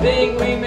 think we